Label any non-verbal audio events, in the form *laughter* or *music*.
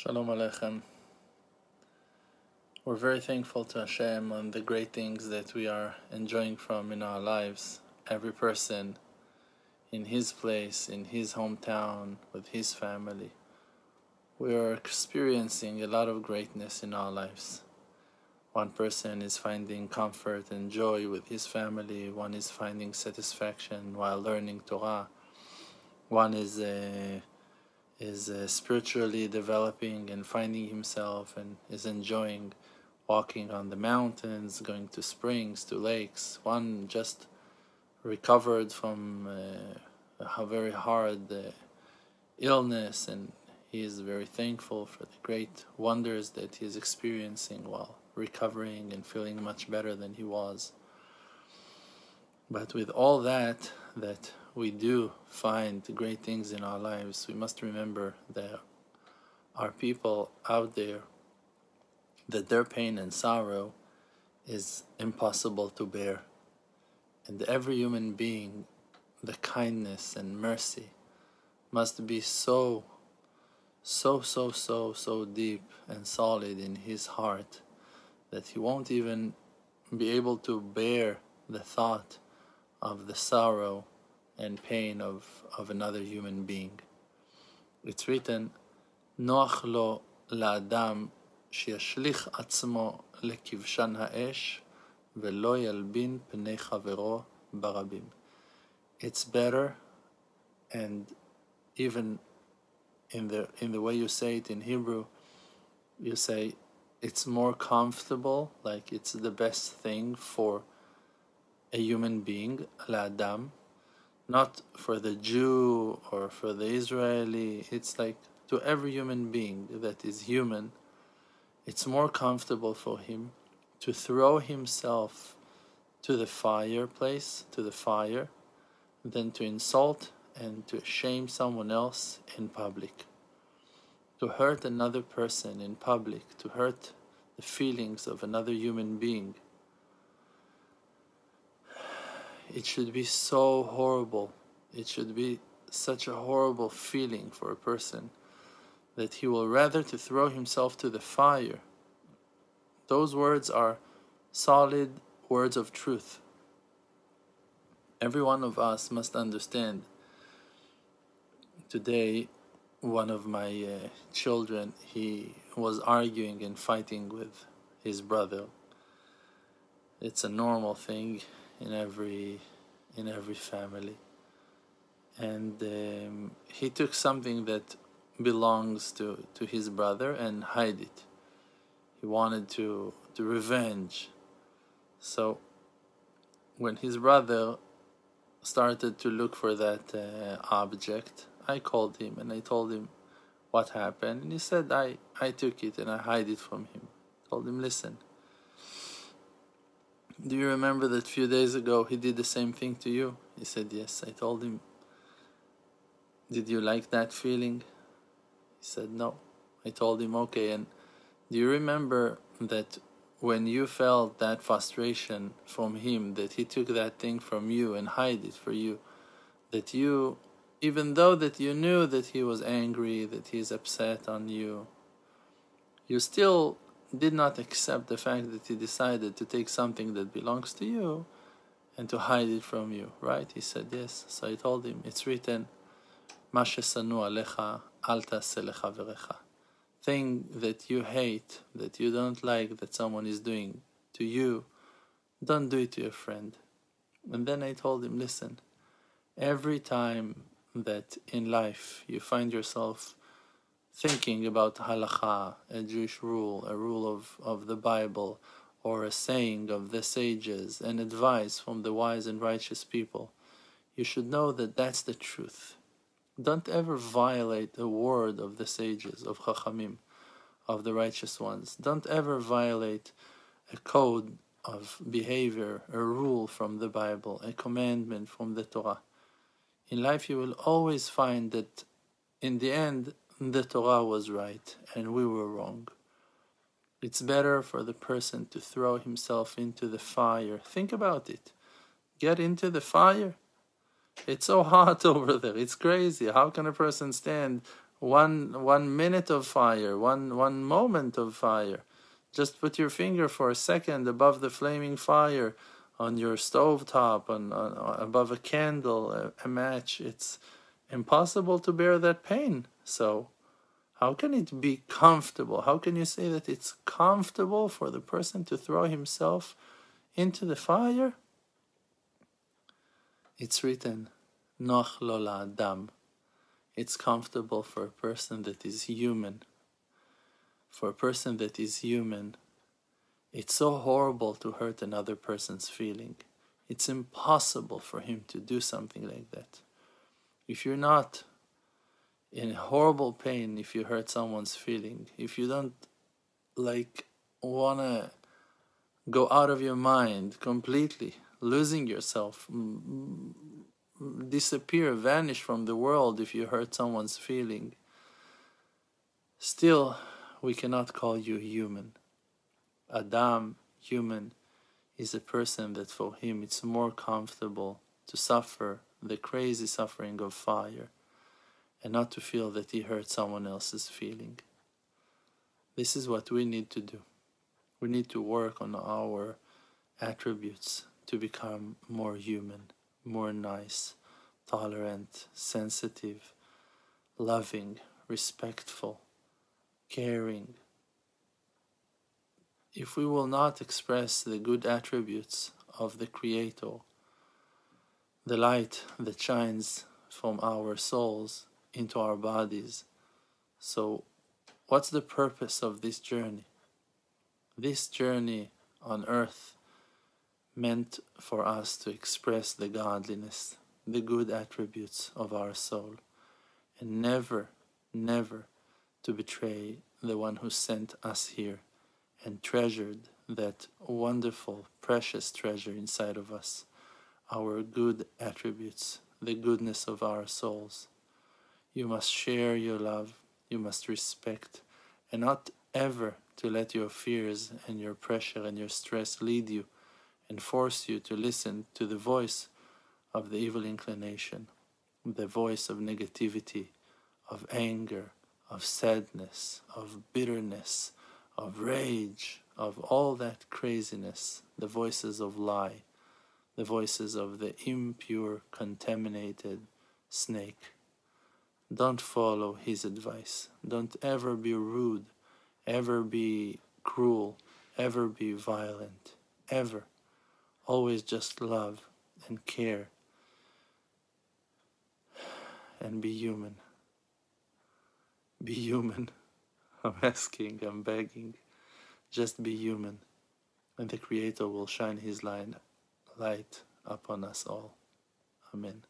Shalom Aleichem. We're very thankful to Hashem on the great things that we are enjoying from in our lives. Every person in his place, in his hometown, with his family. We are experiencing a lot of greatness in our lives. One person is finding comfort and joy with his family, one is finding satisfaction while learning Torah, one is. Uh, is uh, spiritually developing and finding himself and is enjoying walking on the mountains, going to springs, to lakes. One just recovered from uh, a very hard uh, illness and he is very thankful for the great wonders that he is experiencing while recovering and feeling much better than he was. But with all that, that we do find great things in our lives, we must remember that our people out there, that their pain and sorrow is impossible to bear. And every human being, the kindness and mercy must be so, so, so, so, so deep and solid in his heart that he won't even be able to bear the thought of the sorrow and pain of, of another human being. It's written, נוח לו לאדם שישליך עצמו לכבשן האש ולא ילבין פני חברו ברבים. It's better and even in the in the way you say it in Hebrew, you say it's more comfortable, like it's the best thing for a human being, l'adam, not for the Jew or for the Israeli. It's like to every human being that is human, it's more comfortable for him to throw himself to the fireplace, to the fire, than to insult and to shame someone else in public. To hurt another person in public, to hurt the feelings of another human being it should be so horrible. It should be such a horrible feeling for a person that he will rather to throw himself to the fire. Those words are solid words of truth. Every one of us must understand. Today, one of my uh, children, he was arguing and fighting with his brother. It's a normal thing in every in every family. And um, he took something that belongs to, to his brother and hide it. He wanted to to revenge. So when his brother started to look for that uh, object i called him and i told him what happened. And he said i i took it and i hide it from him. Told him listen do you remember that few days ago he did the same thing to you? He said, Yes. I told him, Did you like that feeling? He said, No. I told him, Okay. And do you remember that when you felt that frustration from him, that he took that thing from you and hid it for you, that you, even though that you knew that he was angry, that he's upset on you, you still did not accept the fact that he decided to take something that belongs to you and to hide it from you, right? He said yes. So I told him, it's written, alecha Thing that you hate, that you don't like that someone is doing to you, don't do it to your friend. And then I told him, listen, every time that in life you find yourself thinking about halacha, a Jewish rule, a rule of, of the Bible, or a saying of the sages, and advice from the wise and righteous people, you should know that that's the truth. Don't ever violate a word of the sages, of Chachamim, of the righteous ones. Don't ever violate a code of behavior, a rule from the Bible, a commandment from the Torah. In life, you will always find that in the end, the Torah was right and we were wrong. It's better for the person to throw himself into the fire. Think about it. Get into the fire. It's so *laughs* hot over there. It's crazy. How can a person stand one one minute of fire, one one moment of fire. Just put your finger for a second above the flaming fire on your stove top, on, on above a candle, a, a match. It's impossible to bear that pain. So, how can it be comfortable? How can you say that it's comfortable for the person to throw himself into the fire? It's written, Noch lola adam. It's comfortable for a person that is human. For a person that is human, it's so horrible to hurt another person's feeling. It's impossible for him to do something like that. If you're not in horrible pain, if you hurt someone's feeling, if you don't like wanna go out of your mind completely, losing yourself, disappear, vanish from the world if you hurt someone's feeling, still we cannot call you human. Adam, human, is a person that for him it's more comfortable to suffer the crazy suffering of fire and not to feel that he hurt someone else's feeling. This is what we need to do. We need to work on our attributes to become more human, more nice, tolerant, sensitive, loving, respectful, caring, if we will not express the good attributes of the Creator, the light that shines from our souls into our bodies, so what's the purpose of this journey? This journey on earth meant for us to express the godliness, the good attributes of our soul, and never, never to betray the one who sent us here and treasured that wonderful, precious treasure inside of us, our good attributes, the goodness of our souls. You must share your love, you must respect, and not ever to let your fears and your pressure and your stress lead you and force you to listen to the voice of the evil inclination, the voice of negativity, of anger, of sadness, of bitterness, of rage, of all that craziness, the voices of lie, the voices of the impure, contaminated snake. Don't follow his advice. Don't ever be rude, ever be cruel, ever be violent, ever. Always just love and care and be human. Be human. *laughs* I'm asking, I'm begging. Just be human, and the Creator will shine His light, light upon us all. Amen.